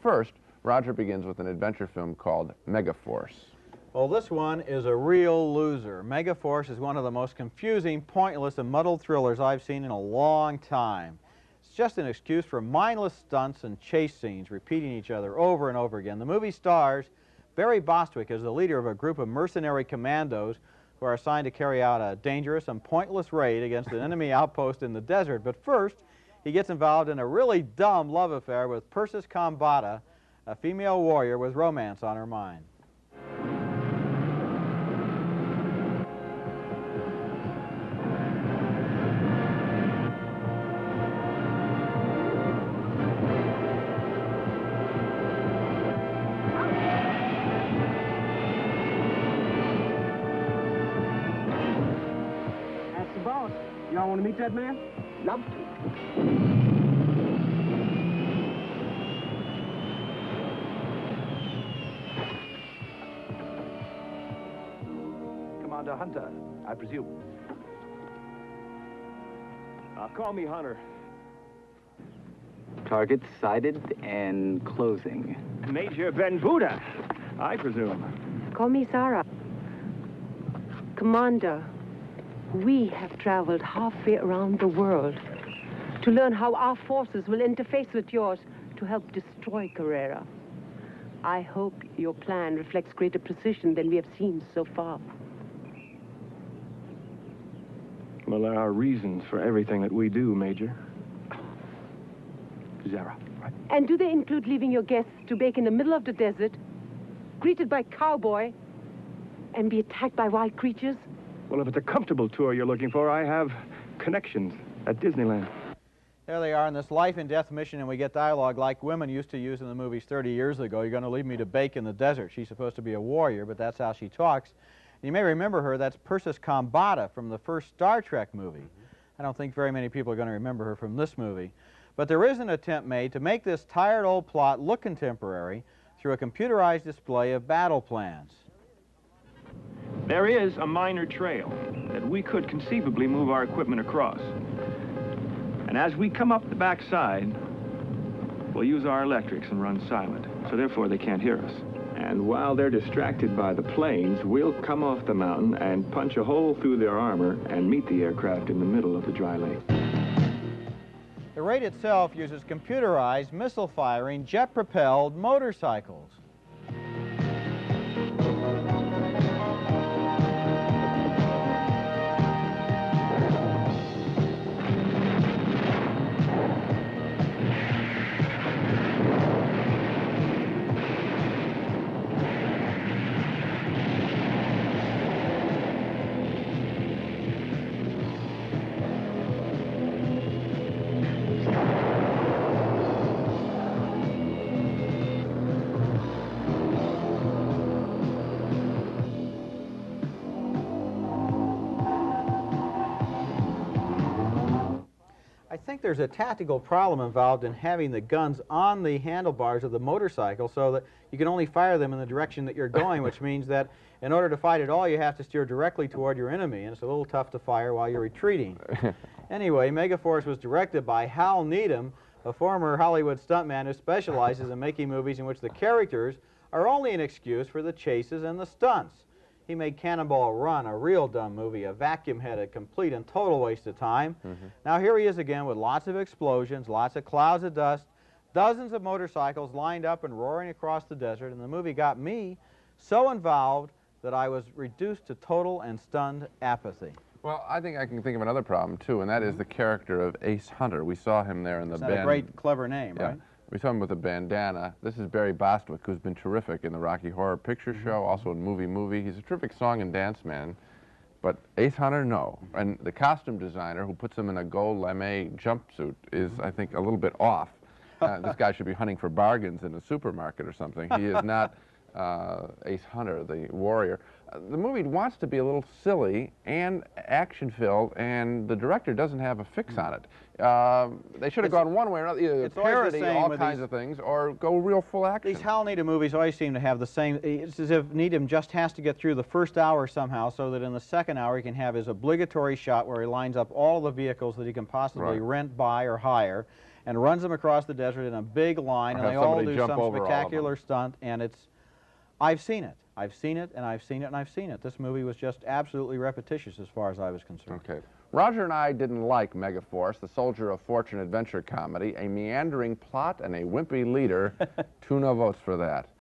first, Roger begins with an adventure film called Megaforce. Well, this one is a real loser. Megaforce is one of the most confusing, pointless, and muddled thrillers I've seen in a long time. It's just an excuse for mindless stunts and chase scenes repeating each other over and over again. The movie stars Barry Bostwick as the leader of a group of mercenary commandos who are assigned to carry out a dangerous and pointless raid against an enemy outpost in the desert. But first, he gets involved in a really dumb love affair with Persis Khambatta, a female warrior with romance on her mind. Ask the boss. Y'all want to meet that man? Love to. Commander Hunter, I presume. Uh, call me Hunter. Target sighted and closing. Major Ben Buddha, I presume. Call me Sarah. Commander, we have traveled halfway around the world to learn how our forces will interface with yours to help destroy Carrera. I hope your plan reflects greater precision than we have seen so far. Well, there are reasons for everything that we do, Major. Zara, right? And do they include leaving your guests to bake in the middle of the desert, greeted by cowboy, and be attacked by wild creatures? Well, if it's a comfortable tour you're looking for, I have connections at Disneyland. There they are in this life and death mission, and we get dialogue like women used to use in the movies 30 years ago. You're going to leave me to bake in the desert. She's supposed to be a warrior, but that's how she talks. You may remember her. That's Persis Khambatta from the first Star Trek movie. Mm-hmm. I don't think very many people are going to remember her from this movie. But there is an attempt made to make this tired old plot look contemporary through a computerized display of battle plans. There is a minor trail that we could conceivably move our equipment across. And as we come up the backside, we'll use our electrics and run silent, so therefore they can't hear us. And while they're distracted by the planes, we'll come off the mountain and punch a hole through their armor and meet the aircraft in the middle of the dry lake. The raid itself uses computerized, missile-firing, jet-propelled motorcycles. Think there's a tactical problem involved in having the guns on the handlebars of the motorcycle so that you can only fire them in the direction that you're going, which means that in order to fight at all, you have to steer directly toward your enemy, and it's a little tough to fire while you're retreating. anyway, Megaforce was directed by Hal Needham, a former Hollywood stuntman who specializes in making movies in which the characters are only an excuse for the chases and the stunts. He made Cannonball Run, a real dumb movie, a vacuum-headed, complete and total waste of time. Mm-hmm. Now here he is again with lots of explosions, lots of clouds of dust, dozens of motorcycles lined up and roaring across the desert, and the movie got me so involved that I was reduced to total and stunned apathy. Well, I think I can think of another problem, too, and that is mm-hmm. the character of Ace Hunter. We saw him there in the It's not band. a great, clever name, Yeah. right? We saw him with a bandana. This is Barry Bostwick, who's been terrific in the Rocky Horror Picture Mm-hmm. Show, also in Movie Movie. He's a terrific song and dance man. But Ace Hunter, no. And the costume designer who puts him in a gold lame jumpsuit is, Mm-hmm. I think, a little bit off. Uh, this guy should be hunting for bargains in a supermarket or something. He is not uh, Ace Hunter, the warrior. The movie wants to be a little silly and action-filled, and the director doesn't have a fix on it. Um they should have gone one way or another, either it's always the parody same all kinds these- of things, or go real full action. These Hal Needham movies always seem to have the same, it's as if Needham just has to get through the first hour somehow so that in the second hour he can have his obligatory shot where he lines up all the vehicles that he can possibly Right. rent, buy, or hire. and runs them across the desert in a big line, Or and they all do some over all of them. spectacular stunt, and it's. I've seen it. I've seen it, and I've seen it, and I've seen it. This movie was just absolutely repetitious as far as I was concerned. Okay. Roger and I didn't like Megaforce, the soldier of fortune adventure comedy, a meandering plot and a wimpy leader. Two no votes for that.